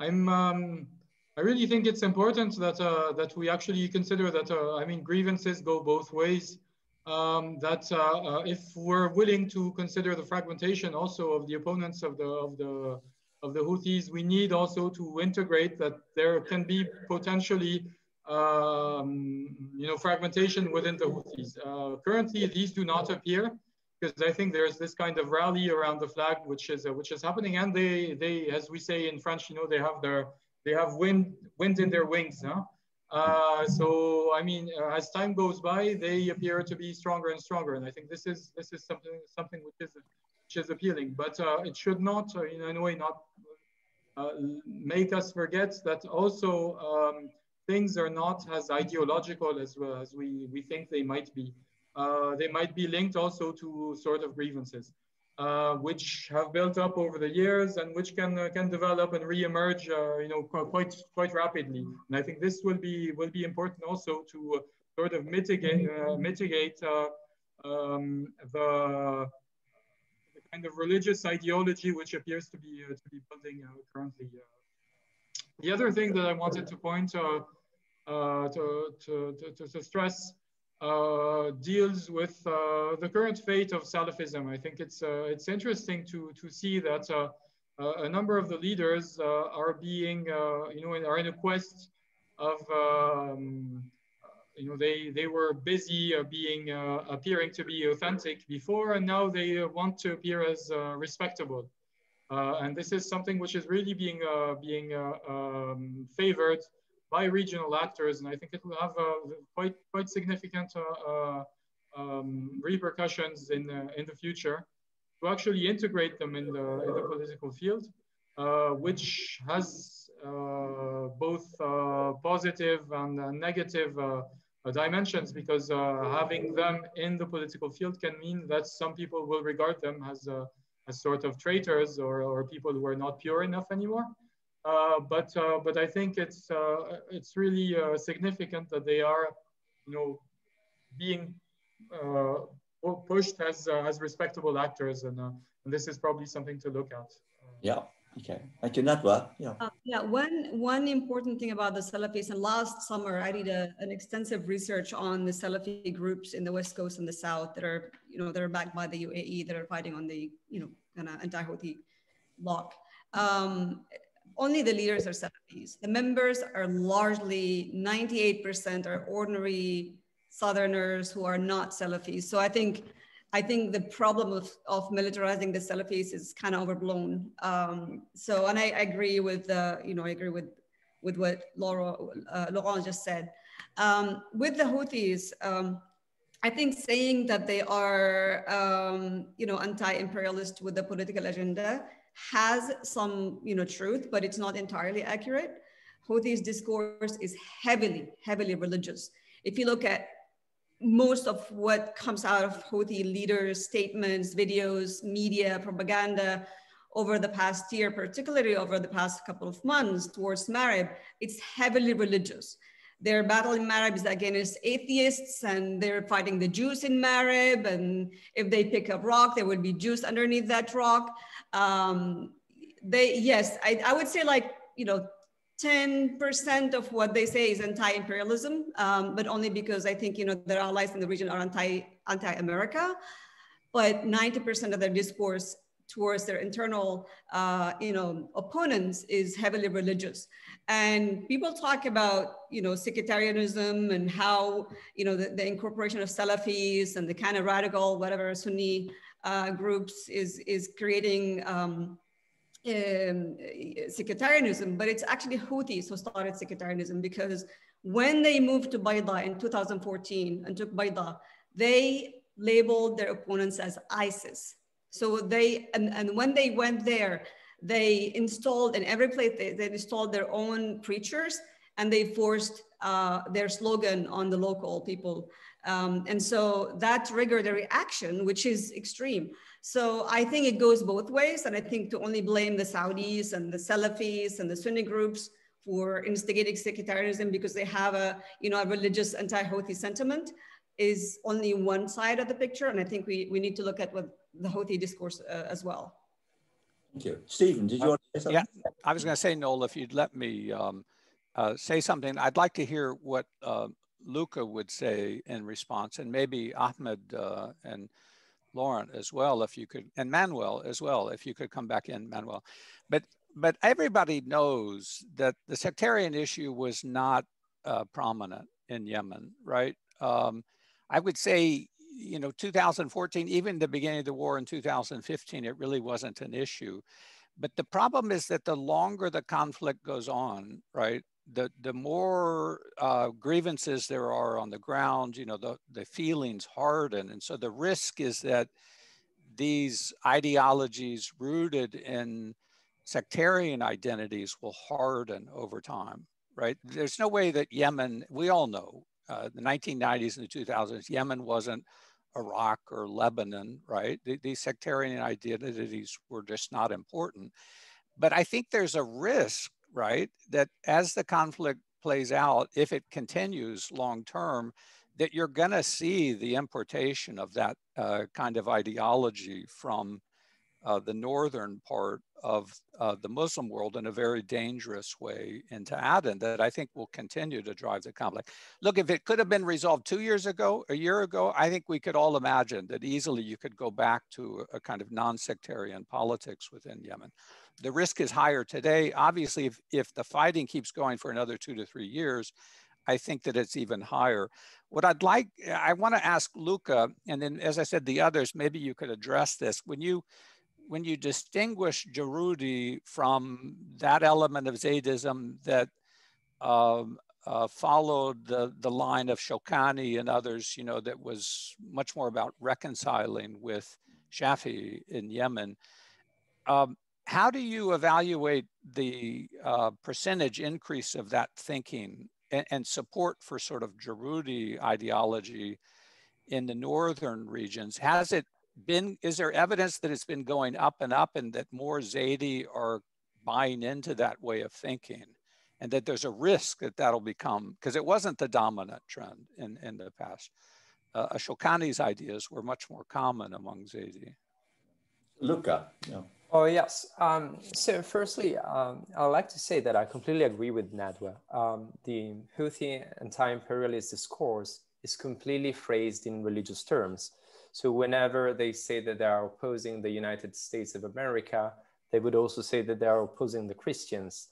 I'm um, I really think it's important that uh, that we actually consider that uh, I mean grievances go both ways. Um, that uh, uh, if we're willing to consider the fragmentation also of the opponents of the of the of the Houthis, we need also to integrate that there can be potentially um, you know fragmentation within the Houthis. Uh, currently, these do not appear because I think there's this kind of rally around the flag, which is uh, which is happening, and they they as we say in French, you know, they have their they have wind wind in their wings. Huh? Uh, so I mean, uh, as time goes by, they appear to be stronger and stronger, and I think this is this is something something which is which is appealing. But uh, it should not, uh, in any way, not uh, make us forget that also um, things are not as ideological as as we we think they might be. Uh, they might be linked also to sort of grievances uh, which have built up over the years and which can uh, can develop and reemerge, uh, you know, quite quite rapidly. And I think this will be will be important also to uh, sort of mitigate uh, mitigate uh, um, the, kind of religious ideology which appears to be to be building currently. The other thing that I wanted to point to, to, to, to stress uh, deals with uh, the current fate of Salafism. I think it's uh, it's interesting to to see that uh, a number of the leaders are being you know are in a quest of um, you know they they were busy being appearing to be authentic before, and now they want to appear as respectable. and this is something which is really being being um, favored by regional actors, and I think it will have uh, quite quite significant uh, uh, um, repercussions in in the future to actually integrate them in the in the political field, which has both positive and negative dimensions because having them in the political field can mean that some people will regard them as as sort of traitors or, or people who are not pure enough anymore. Uh, but uh, but I think it's uh, it's really significant that they are, you know, being pushed as as respectable actors, and and this is probably something to look at. Yeah. Okay, thank you, Nadwa. Yeah. Uh, yeah. One one important thing about the Salafis, and last summer I did a, an extensive research on the Salafi groups in the West Coast and the South that are you know that are backed by the UAE that are fighting on the you know kind of anti-Houthi block. Um, only the leaders are Salafis. The members are largely 98% are ordinary Southerners who are not Salafis. So I think I think the problem of, of militarizing the Salafis is kind of overblown. Um, so, and I, I agree with, uh, you know, I agree with, with what Laura, uh, Laurent just said. Um, with the Houthis, um, I think saying that they are, um, you know, anti-imperialist with the political agenda has some, you know, truth, but it's not entirely accurate. Houthis discourse is heavily, heavily religious. If you look at most of what comes out of Houthi leaders' statements, videos, media, propaganda over the past year, particularly over the past couple of months towards Marib, it's heavily religious. Their battle in Marib against atheists and they're fighting the Jews in Marib. And if they pick up rock, there would be Jews underneath that rock. Um, they, yes, I, I would say like, you know, 10% of what they say is anti-imperialism, um, but only because I think, you know, their allies in the region are anti, anti-America, but 90% of their discourse towards their internal, uh, you know, opponents is heavily religious. And people talk about, you know, sectarianism and how, you know, the, the incorporation of Salafis and the kind of radical, whatever Sunni uh, groups is, is creating um, um, sectarianism, but it's actually Houthis who started sectarianism because when they moved to Bayda in 2014 and took Bayda, they labeled their opponents as ISIS. So they, and, and when they went there, they installed in every place, they, they installed their own preachers and they forced uh, their slogan on the local people. Um, and so that triggered a reaction, which is extreme. So I think it goes both ways. And I think to only blame the Saudis and the Salafis and the Sunni groups for instigating sectarianism because they have a, you know, a religious anti-Houthi sentiment is only one side of the picture. And I think we, we need to look at what the Houthi discourse uh, as well. Thank you. Stephen, did you want to say something? Yeah, I was going to say, Noel, if you'd let me um, uh, say something, I'd like to hear what uh, Luca would say in response, and maybe Ahmed uh, and Laurent as well, if you could, and Manuel as well, if you could come back in, Manuel. But but everybody knows that the sectarian issue was not uh, prominent in Yemen, right? Um, I would say, you know, 2014, even the beginning of the war in 2015, it really wasn't an issue. But the problem is that the longer the conflict goes on, right, the, the more uh, grievances there are on the ground, you know, the, the feelings harden. And so the risk is that these ideologies rooted in sectarian identities will harden over time, right? There's no way that Yemen, we all know, uh, the 1990s and the 2000s, Yemen wasn't Iraq or Lebanon, right? these sectarian identities were just not important. But I think there's a risk right? That as the conflict plays out, if it continues long term, that you're going to see the importation of that uh, kind of ideology from uh, the northern part of uh, the Muslim world in a very dangerous way into Aden that I think will continue to drive the conflict. Look, if it could have been resolved two years ago, a year ago, I think we could all imagine that easily you could go back to a kind of non-sectarian politics within Yemen the risk is higher today. Obviously, if, if the fighting keeps going for another two to three years, I think that it's even higher. What I'd like, I want to ask Luca, and then as I said, the others, maybe you could address this. When you when you distinguish Jarudi from that element of Zaydism that um, uh, followed the, the line of Shawkani and others, you know, that was much more about reconciling with Shafi in Yemen. Um, how do you evaluate the uh, percentage increase of that thinking and, and, support for sort of Jarudi ideology in the northern regions? Has it been, is there evidence that it's been going up and up and that more Zaydi are buying into that way of thinking? And that there's a risk that that'll become, because it wasn't the dominant trend in, in the past. Uh, Ashokani's ideas were much more common among Zaydi. Luca, yeah. Oh, yes. Um, so firstly, um, I'd like to say that I completely agree with Nadwa. Um, the Houthi anti-imperialist discourse is completely phrased in religious terms. So whenever they say that they are opposing the United States of America, they would also say that they are opposing the Christians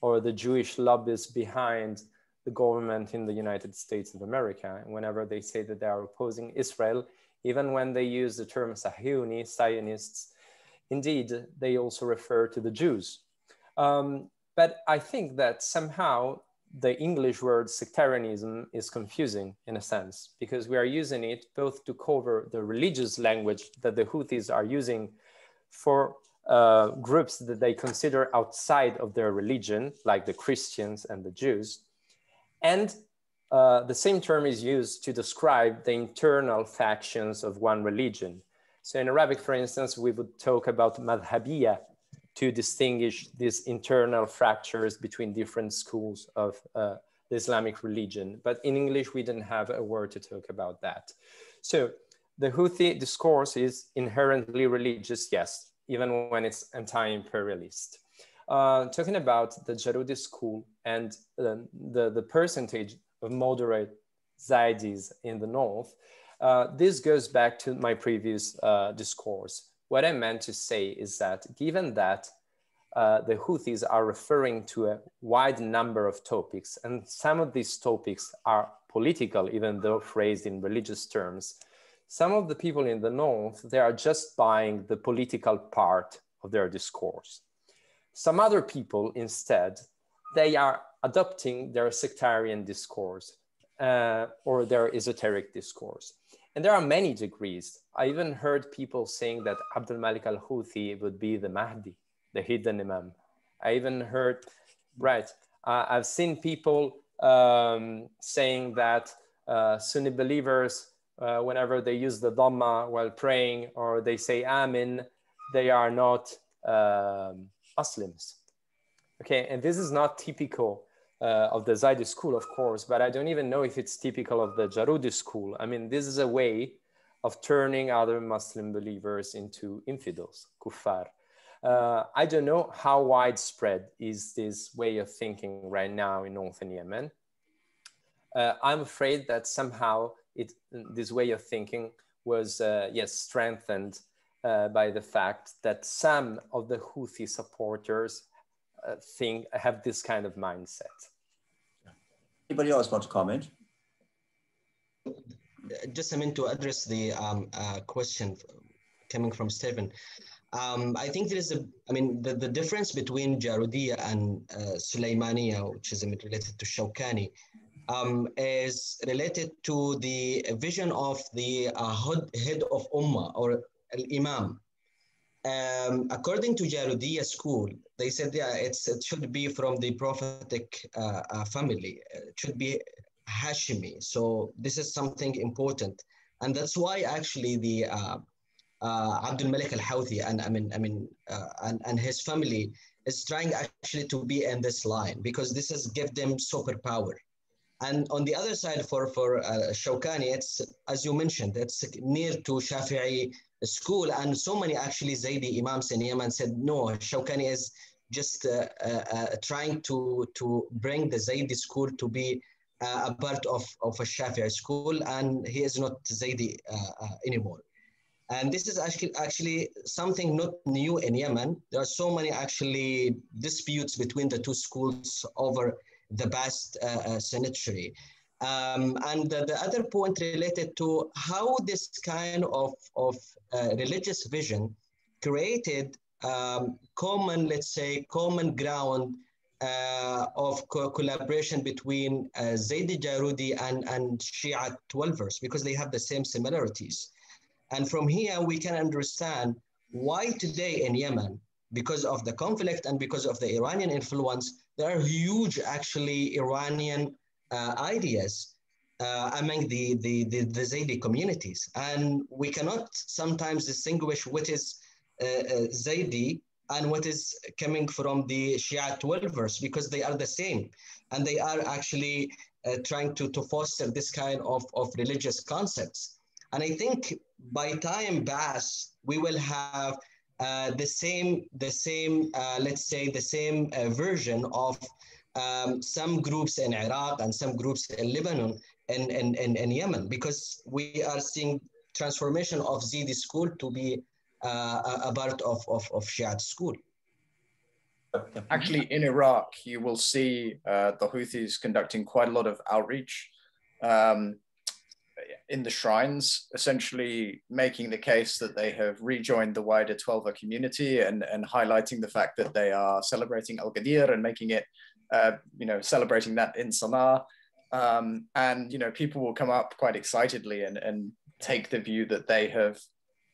or the Jewish lobbyists behind the government in the United States of America. And whenever they say that they are opposing Israel, even when they use the term Sahiyuni, Zionists, Indeed, they also refer to the Jews. Um, but I think that somehow the English word sectarianism is confusing in a sense because we are using it both to cover the religious language that the Houthis are using for uh, groups that they consider outside of their religion, like the Christians and the Jews. And uh, the same term is used to describe the internal factions of one religion. So in Arabic, for instance, we would talk about madhabiyya to distinguish these internal fractures between different schools of uh, the Islamic religion. But in English, we didn't have a word to talk about that. So the Houthi discourse is inherently religious, yes, even when it's anti-imperialist. Uh, talking about the Jarudi school and uh, the, the percentage of moderate Zaydis in the north, uh, this goes back to my previous uh, discourse. What I meant to say is that given that uh, the Houthis are referring to a wide number of topics, and some of these topics are political, even though phrased in religious terms, some of the people in the north, they are just buying the political part of their discourse. Some other people instead, they are adopting their sectarian discourse uh, or their esoteric discourse. And there are many degrees. I even heard people saying that Abdul Malik al Houthi would be the Mahdi, the hidden Imam. I even heard, right, uh, I've seen people um, saying that uh, Sunni believers, uh, whenever they use the Dhamma while praying or they say Amin, they are not um, Muslims. Okay, and this is not typical uh, of the Zaydi school, of course, but I don't even know if it's typical of the Jarudi school. I mean, this is a way of turning other Muslim believers into infidels, kuffar. Uh, I don't know how widespread is this way of thinking right now in northern Yemen. Uh, I'm afraid that somehow it, this way of thinking was, uh, yes, strengthened uh, by the fact that some of the Houthi supporters uh, think have this kind of mindset. Anybody else want to comment? Just I mean to address the um, uh, question coming from Stephen. Um, I think there is a, I mean, the, the difference between Jarudiya and uh, Sulaimaniya, which is related to Shawkani, um, is related to the vision of the uh, head of Ummah or Imam. Um, according to Jarudiya school, they said yeah, it's, it should be from the prophetic uh, uh, family. It should be Hashimi. So this is something important. And that's why actually the uh, uh, Abdul Malik al-Houthi and I mean, I mean, uh, and, and his family is trying actually to be in this line because this has give them superpower. And on the other side, for for uh, Shawkani, it's as you mentioned, it's near to Shafi'i school, and so many actually Zaidi imams in Yemen said no. Shawkani is just uh, uh, uh trying to to bring the Zaidi school to be uh, a part of of a Shafi'i school, and he is not Zaidi uh, anymore. And this is actually actually something not new in Yemen. There are so many actually disputes between the two schools over the past uh, century. Um, and the, the, other point related to how this kind of, of uh, religious vision created um, common, let's say, common ground uh, of co collaboration between uh, Zaydi Jarudi and, and Shia Twelvers because they have the same similarities. And from here, we can understand why today in Yemen, because of the conflict and because of the Iranian influence, there are huge, actually, Iranian ideas uh, among the, the, the, the Zaydi communities. And we cannot sometimes distinguish what is uh, uh Zaydi and what is coming from the Shia Twelvers because they are the same. And they are actually uh, trying to, to foster this kind of, of religious concepts. And I think by time pass, we will have uh, the same, the same, uh, let's say, the same uh, version of um, some groups in Iraq and some groups in Lebanon and, and, and, Yemen, because we are seeing transformation of Zaydi school to be uh, a part of, of, of Shiite school. Actually, in Iraq, you will see uh, the Houthis conducting quite a lot of outreach. Um, in the shrines, essentially making the case that they have rejoined the wider Twelver community and, and highlighting the fact that they are celebrating Al Ghadir and making it, uh, you know, celebrating that in Sana'a. Um, and, you know, people will come up quite excitedly and, and take the view that they have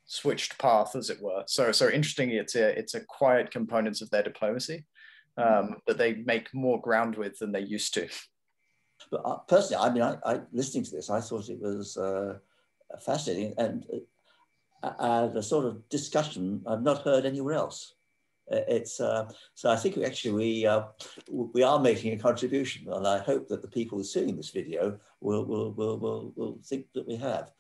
switched path, as it were. So, so interestingly, it's a, it's a quiet component of their diplomacy um, that they make more ground with than they used to. But uh, personally, I mean, I, I, listening to this, I thought it was uh, fascinating and uh, and a sort of discussion I've not heard anywhere else. Uh, it's uh, so I think actually we uh, we are making a contribution, and I hope that the people seeing this video will will will will, will think that we have.